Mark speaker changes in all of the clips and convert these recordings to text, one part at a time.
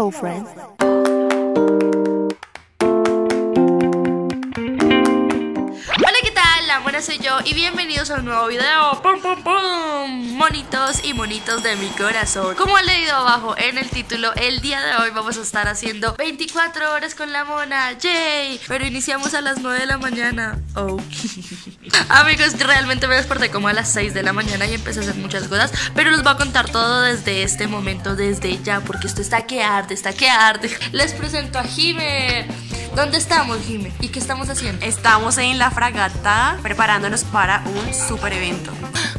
Speaker 1: Hola, ¿qué tal? La buena soy yo y bienvenidos a un nuevo video. ¡Pum, pum, pum! Monitos y monitos de mi corazón. Como han leído abajo en el título, el día de hoy vamos a estar haciendo 24 horas con la mona. ¡Yay! Pero iniciamos a las 9 de la mañana. Oh. Amigos, realmente me desperté como a las 6 de la mañana y empecé a hacer muchas cosas. Pero les voy a contar todo desde este momento, desde ya, porque esto está que arde, está que arde. Les presento a Jime. ¿Dónde estamos, Jime? ¿Y qué estamos haciendo?
Speaker 2: Estamos en la fragata preparándonos para un super evento.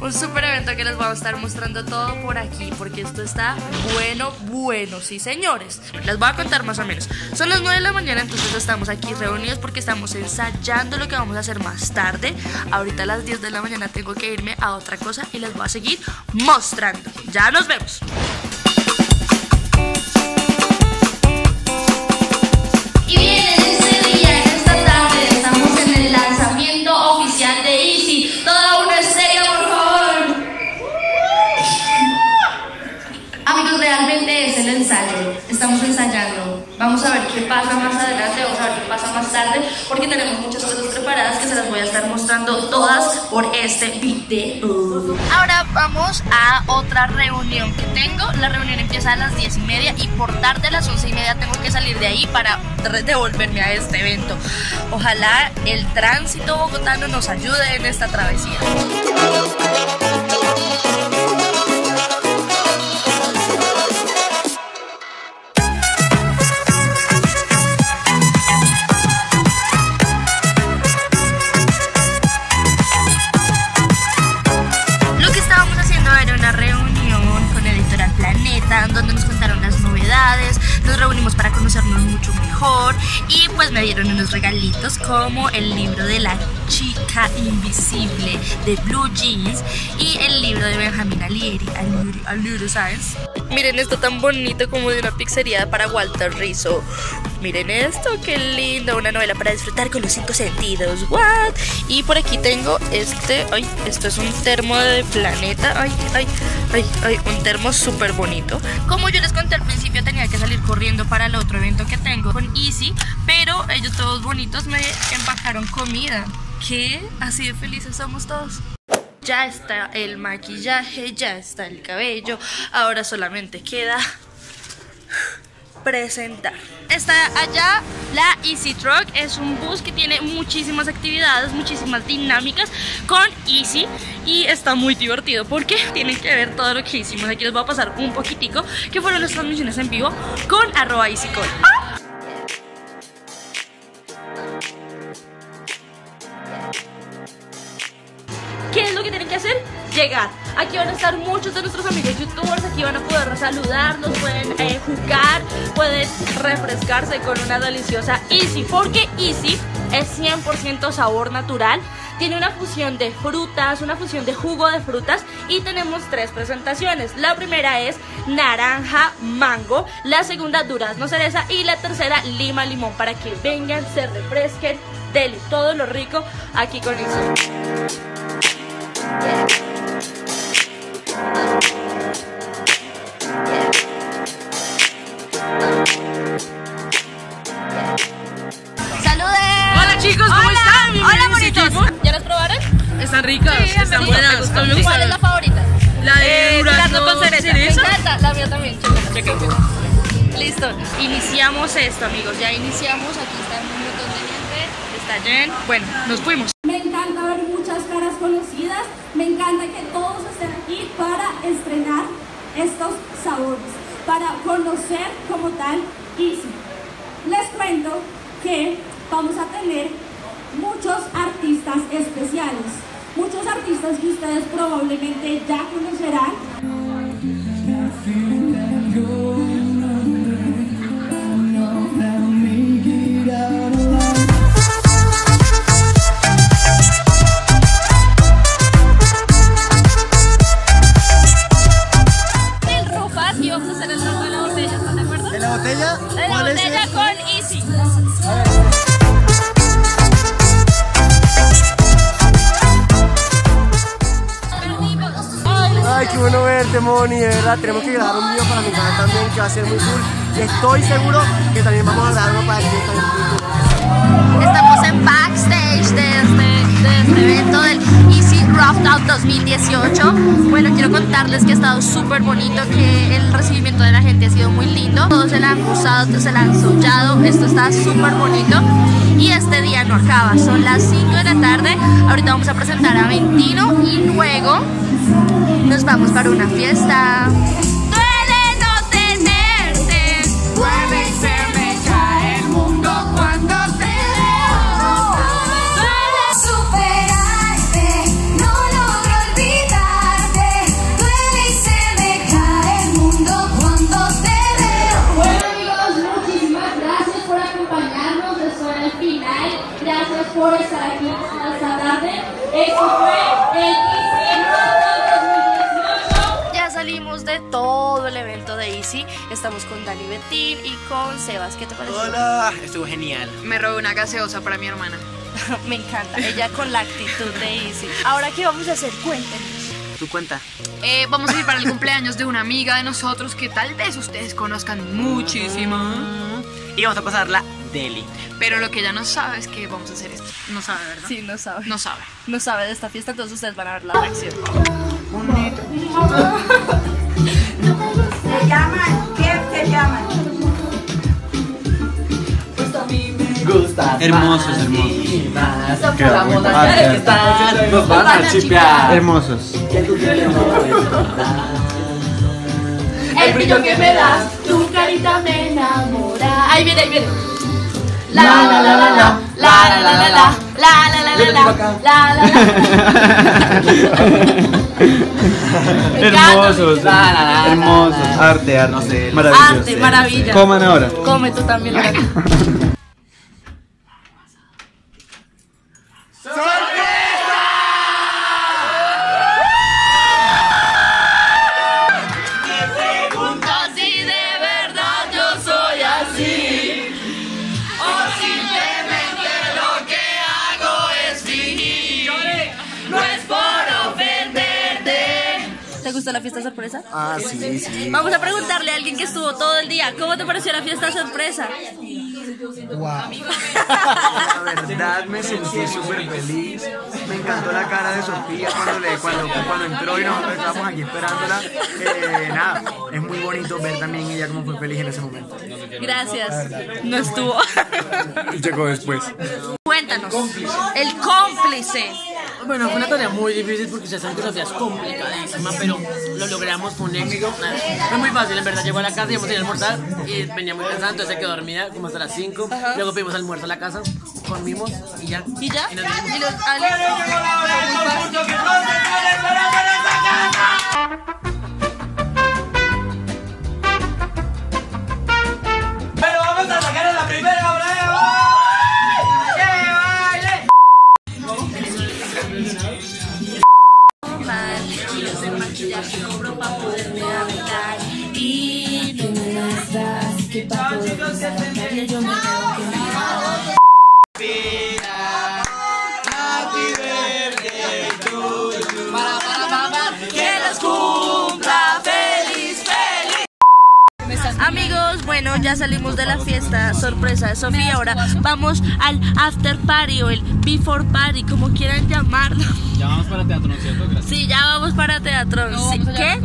Speaker 1: Un super evento que les voy a estar mostrando todo por aquí porque esto está bueno, bueno, sí señores. Les voy a contar más o menos. Son las 9 de la mañana, entonces estamos aquí reunidos porque estamos ensayando lo que vamos a hacer más tarde. Ahorita a las 10 de la mañana tengo que irme a otra cosa y les voy a seguir mostrando. Ya nos vemos. Vamos a ver qué pasa más adelante, vamos a ver qué pasa más tarde, porque tenemos muchas cosas preparadas que se las voy a estar mostrando todas por este video. Ahora vamos a otra reunión que tengo. La reunión empieza a las 10 y media y por tarde a las 11 y media tengo que salir de ahí para devolverme a este evento. Ojalá el tránsito bogotano nos ayude en esta travesía. Unos regalitos como el libro de la chica invisible de Blue Jeans y el libro de Benjamin Alieri, Alieri, Alieri, ¿sabes? Miren esto tan bonito como de una pizzería para Walter Rizzo. Miren esto, qué lindo, una novela para disfrutar con los cinco sentidos. What? Y por aquí tengo este, ay, esto es un termo de planeta. Ay, ay, ay, ay, un termo súper bonito. Como yo les conté al principio, tenía que salir corriendo para el otro evento que tengo con Easy, pero ellos todos bonitos me empacaron comida. ¿Qué? Así de felices somos todos. Ya está el maquillaje, ya está el cabello. Ahora solamente queda presentar. Está allá la Easy Truck, es un bus que tiene muchísimas actividades, muchísimas dinámicas con Easy y está muy divertido porque tienen que ver todo lo que hicimos. Aquí les voy a pasar un poquitico que fueron las transmisiones en vivo con arroba EasyCall. Aquí van a estar muchos de nuestros amigos youtubers, aquí van a poder saludarnos, pueden eh, jugar, pueden refrescarse con una deliciosa Easy, porque Easy es 100% sabor natural. Tiene una fusión de frutas, una fusión de jugo de frutas y tenemos tres presentaciones. La primera es naranja mango, la segunda durazno cereza y la tercera lima limón para que vengan, se refresquen, deli, todo lo rico aquí con Easy. ¡Saluden! Listo, iniciamos esto, amigos. Ya iniciamos. Aquí está un montón de gente. Está Jen. Bueno, nos fuimos.
Speaker 3: Me encanta ver muchas caras conocidas, me encanta que todos estén aquí para estrenar estos sabores, para conocer como tal Easy. Les cuento que vamos a tener muchos artistas especiales, muchos artistas que ustedes probablemente ya conocerán.
Speaker 4: Suerte, Moni, de verdad. Tenemos que grabar un video para mi canal también, que va a ser muy cool. Y estoy seguro que también vamos a grabar uno para el video también.
Speaker 1: Estamos en backstage de este, de este evento del Easy Rough Out 2018. Bueno, quiero contarles que ha estado súper bonito, que el recibimiento de la gente ha sido muy lindo. Todos se la han gustado, todos se la han soñado. Esto está súper bonito. Y este día no acaba, son las 5 de la tarde. Ahorita vamos a presentar a Ventino y luego nos vamos para una fiesta. Duele no tenerte, duele Estamos con Dani Betín y con Sebas. ¿Qué te pareció?
Speaker 5: Hola, estuvo genial.
Speaker 2: Me robé una gaseosa para mi hermana.
Speaker 1: Me encanta. Ella con la actitud de Easy. Ahora, ¿qué vamos a hacer? Cuéntenos.
Speaker 5: Tu cuenta.
Speaker 2: Eh, vamos a ir para el cumpleaños de una amiga de nosotros que tal vez ustedes conozcan muchísimo.
Speaker 5: Y vamos a pasarla deli.
Speaker 2: Pero lo que ella no sabe es que vamos a hacer esto. No sabe, ¿verdad?
Speaker 1: Sí, no sabe.
Speaker 2: No sabe.
Speaker 1: No sabe de esta fiesta, entonces ustedes van a ver la reacción
Speaker 6: llaman? ¿Qué
Speaker 7: se llaman? Pues a mí me Hermosos, hermosos. A chipear.
Speaker 6: Hermosos.
Speaker 3: El brillo que me das, tu carita me enamora. Ahí viene, ahí viene. La la la la la, la la la la la, la la la la la, la la la la.
Speaker 6: Hermosos. Hermosos. Arte, arte. Maravilloso.
Speaker 1: Arte, maravilla.
Speaker 6: Coman ahora.
Speaker 1: Come tú también, fiesta sorpresa?
Speaker 4: Ah, sí, sí.
Speaker 1: Vamos a preguntarle a alguien que estuvo todo el día, ¿cómo te pareció la fiesta sorpresa?
Speaker 4: Wow. La verdad me sentí súper feliz. Me encantó la cara de Sofía cuando, le, cuando, cuando entró y nosotros estábamos aquí esperándola. Eh, nada, es muy bonito ver también ella cómo fue feliz en ese momento.
Speaker 1: Gracias. No estuvo.
Speaker 4: Llegó después.
Speaker 1: Cuéntanos. El cómplice.
Speaker 8: Bueno, fue una tarea muy difícil porque ustedes saben que Sofía es complicadísima, pero lo logramos, fue un éxito. Fue muy fácil, en verdad. Llegó a la casa, íbamos a ir a almorzar y venía muy cansada, entonces se quedó dormida como hasta las 5. Luego pedimos almuerzo a la casa, comimos y ya.
Speaker 1: ¿Y ya?
Speaker 8: Y nos.
Speaker 1: ¿Y los Ya salimos de la fiesta sorpresa de Sofía. Ahora vamos al after party o el before party, como quieran llamarlo.
Speaker 6: Ya vamos para teatro, ¿no es cierto? Gracias.
Speaker 1: Sí, ya vamos para teatro. Sí, ¿Qué?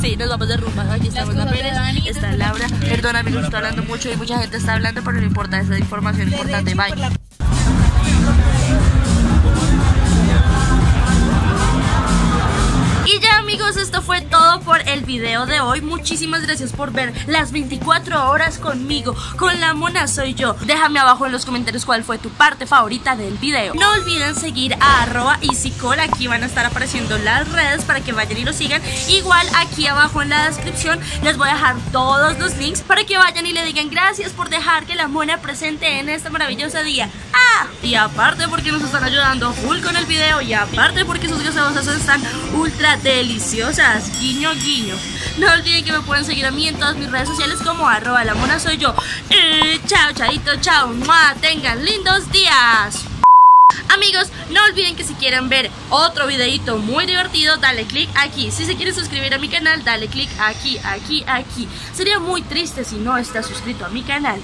Speaker 1: Sí, nos vamos de rumba. Aquí estamos la Pérez, está Laura. Perdón, amigos, estoy hablando mucho y mucha gente está hablando, pero no importa, esa es información importante. Bye. Y ya amigos, esto fue todo por el video de hoy. Muchísimas gracias por ver las 24 horas conmigo. Con la mona soy yo. Déjame abajo en los comentarios cuál fue tu parte favorita del video. No olviden seguir a arroba EasyCall. Aquí van a estar apareciendo las redes para que vayan y lo sigan. Igual aquí abajo en la descripción les voy a dejar todos los links para que vayan y le digan gracias por dejar que la mona presente en este maravilloso día. Ah, y aparte porque nos están ayudando full con el video y aparte porque sus gaseosas están ultra deliciosas. Guiño, guiño. No olviden que me pueden seguir a mí en todas mis redes sociales como arroba la mona soy yo. Eh, chao, chaito, chao. ¡Mua! Tengan lindos días. Amigos, no olviden que si quieren ver otro videito muy divertido, dale click aquí. Si se quieren suscribir a mi canal, dale click aquí, aquí, aquí. Sería muy triste si no estás suscrito a mi canal.